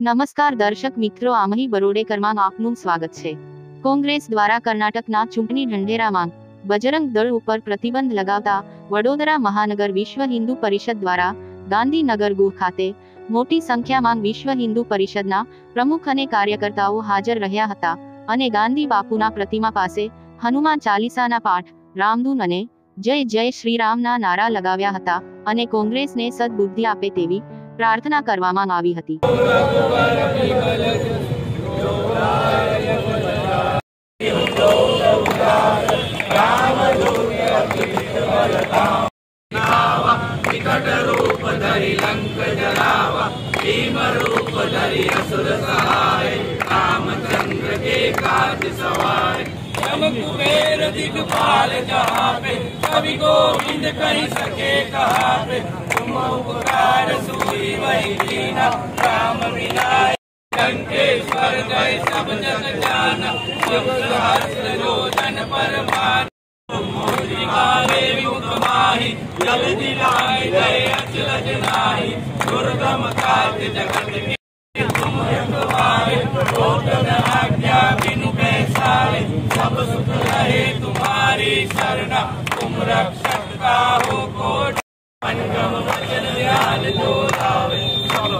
નમસ્કાર દર્શક મિત્રો, આમહી બરોડેકરમાં આપનું સ્વાગત છે. કોંગ્રેસ દ્વારા કર્ણાટકના ચૂંટણી ઢંઢેરામાં બજરંગ દળ ઉપર પ્રતિબંધ લગાવતા વડોદરા મહાનગર વિશ્વ હિન્દુ પરિષદ દ્વારા ગાંધીનગર ગુહ ખાતે મોટી સંખ્યામાં વિશ્વ હિન્દુ પરિષદના પ્રમુખ અને કાર્યકર્તાઓ હાજર રહ્યા હતા અને ગાંધી બાપુના પ્રતિમા પાસે હનુમાન ચાલીસાના પાઠ, રામધૂન અને જય જય શ્રીરામના નારા લગાવ્યા હતા અને કોંગ્રેસને સદબુદ્ધિ આપે તેવી પ્રાર્થના કરવામાં આવી હતી जम कुबेर दिगपाल जहाँ पे कवि गोविंद कही सके कहा पे तुम उपकार सुई वही राम विनाय लंकेश्वर गए सब जग जान सब सहस्र योजन परमान माही जल दिलाए गए अचलज नाही दुर्गम काज जगत के तुम रखवारे रोकन आज्ञा बिनु पैसारे सब सुख रहे तुम्हारी शरणा तुम रक्षक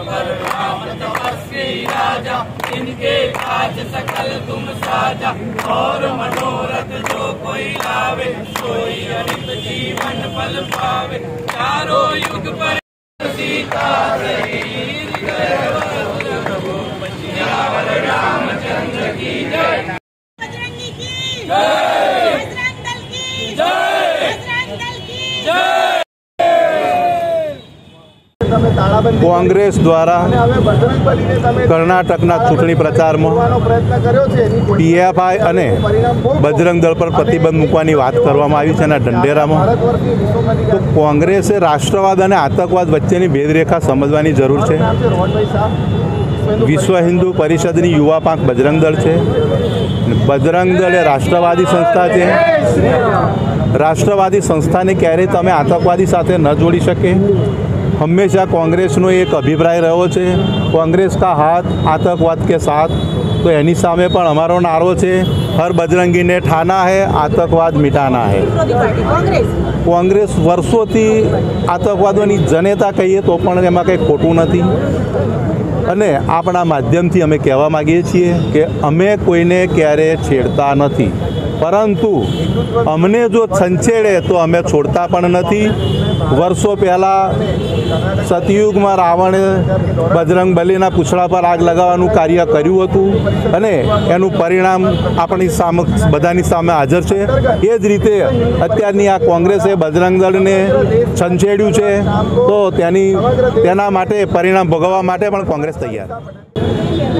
सब पर राम तपस्वी राजा इनके काज सकल तुम साजा और मनोरथ जो कोई लावे सोई अनित जीवन फल पावे चारों युग पर सीता रही કોંગ્રેસ દ્વારા કર્ણાટકના ચૂંટણી પ્રચારમાં પીએફઆઈ અને બજરંગ દળ પર પ્રતિબંધ મૂકવાની વાત કરવામાં આવી છે એના ઢંઢેરામાં તો કોંગ્રેસે રાષ્ટ્રવાદ અને આતંકવાદ વચ્ચેની ભેદરેખા સમજવાની જરૂર છે. વિશ્વ હિન્દુ પરિષદની યુવા પાંખ બજરંગ દળ છે. બજરંગ દળ એ રાષ્ટ્રવાદી સંસ્થા છે. રાષ્ટ્રવાદી સંસ્થાને ક્યારેય તમે આતંકવાદી સાથે ન જોડી શકે. હંમેશા કોંગ્રેસનો એક અભિપ્રાય રહ્યો છે કોંગ્રેસ કા હાથ આતંકવાદ કે સાથ તો એની સામે પણ અમારો નારો છે હર બજરંગીને ઠાના હે આતંકવાદ મિટાના હે विरोधी पार्टी कांग्रेस કોંગ્રેસ વર્ષોથી આતંકવાદોની જનેતા કહીએ તો પણ એમાં કંઈ ખોટું નથી અને આપણા માધ્યમથી અમે કહેવા માગીએ છીએ કે અમે કોઈને ક્યારે છેડતા નથી પરંતુ અમને જો છંછેડે તો અમે છોડતા પણ નથી. વર્ષો પહેલાં સતયુગમાં રાવણે બજરંગ બલીના પૂછડા પર આગ લગાવવાનું કાર્ય કર્યું હતું અને એનું પરિણામ આપણી સામે બધાની સામે હાજર છે. એ જ રીતે અત્યારની આ કોંગ્રેસે બજરંગ દળને છંછેડ્યું છે તો તેની તેના માટે પરિણામ ભોગવવા માટે પણ કોંગ્રેસ તૈયાર.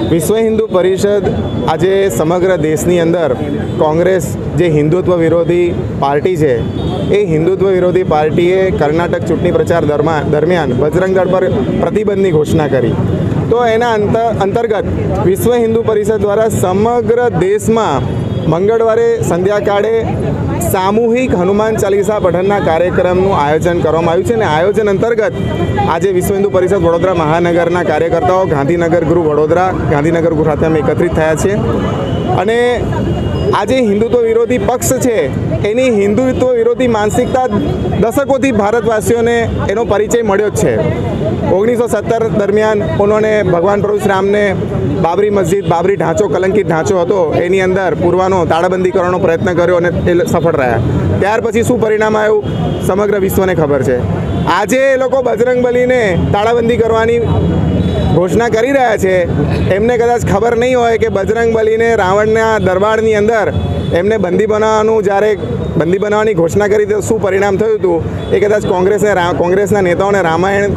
વિશ્વ હિન્દુ પરિષદ આજે સમગ્ર દેશની અંદર કોંગ્રેસ જે હિન્દુત્વ વિરોધી પાર્ટી છે, એ હિન્દુત્વ વિરોધી પાર્ટીએ કર્ણાટક ચૂંટણી પ્રચાર દરમા- દરમિયાન બજરંગ પર પ્રતિબંધની ઘોષણા કરી. તો એના અંત- અંતર્ગત વિશ્વ હિન્દુ પરિષદ દ્વારા સમગ્ર દેશમાં મંગળવારે સંધ્યાકાળે સામૂહિક હનુમાન ચાલીસા પઠનના કાર્યક્રમનું આયોજન કરવામાં આવ્યું છે અને આયોજન અંતર્ગત આજે વિશ્વ હિન્દુ પરિષદ વડોદરા મહાનગરના કાર્યકર્તાઓ ગાંધીનગર ગૃહ વડોદરા, ગાંધીનગર ગૃહ ખાતે અમે એકત્રિત થયા છીએ. અને આજે જે હિન્દુત્વ વિરોધી પક્ષ છે, એની હિન્દુત્વ વિરોધી માનસિકતા દશકોથી ભારતવાસીઓને એનો પરિચય મળ્યો જ છે. ઓગણીસો સત્તર દરમિયાન ઉન્હોને ભગવાન પરશુરામને બાબરી મસ્જિદ, બાબરી ઢાંચો, કલંકિત ઢાંચો હતો. એની અંદર પૂર્વાનો, તાળાબંધી કરવાનો પ્રયત્ન કર્યો અને એ સફળ રહ્યા. ત્યાર પછી શું પરિણામ આવ્યું? સમગ્ર વિશ્વને ખબર છે. આજે એ લોકો બજરંગ બલીને તાળાબંધી કરવાની ઘોષણા કરી રહ્યા છે. એમને કદાચ ખબર નહીં હોય કે બજરંગ બલીને રાવણના દરબારની અંદર એમને બંદી બનાવવાનું, જ્યારે બંદી બનાવવાની ઘોષણા કરી, તો શું પરિણામ થયું હતું? એ કદાચ કોંગ્રેસને કોંગ્રેસના નેતાઓને રામાયણ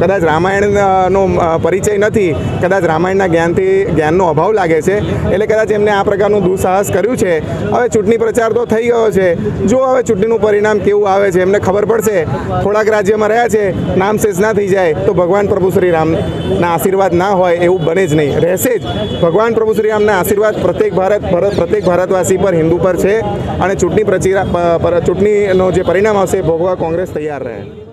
કદાચ રામાયણનો પરિચય નથી, કદાચ રામાયણના જ્ઞાનથી, જ્ઞાનનો અભાવ લાગે છે, એટલે કદાચ એમને આ પ્રકારનું દુઃસાહસ કર્યું છે. હવે ચૂંટણી પ્રચાર તો થઈ ગયો છે. જો હવે ચૂંટણીનું પરિણામ કેવું આવે છે, એમને ખબર પડશે. થોડાક રાજ્યમાં રહ્યા છે, નામ શેષ ના થઈ જાય, તો ભગવાન પ્રભુ શ્રી રામના આશીર્વાદ ના હોય એવું બને જ નહીં. રહેશે જ. ભગવાન પ્રભુ શ્રી રામના આશીર્વાદ પ્રત્યેક ભારત પ્રત્યેક ભારતવાસી પર હિન્દુ પર છે. અને ચૂંટણી પ્રચિરા ચૂંટણીનો જે પરિણામ આવશે ભોગવા કોંગ્રેસ તૈયાર રહે.